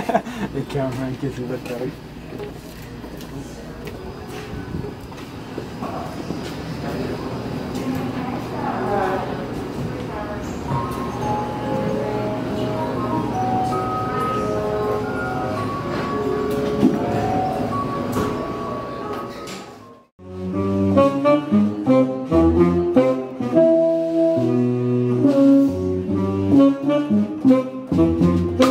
the camera gives you the right. Thank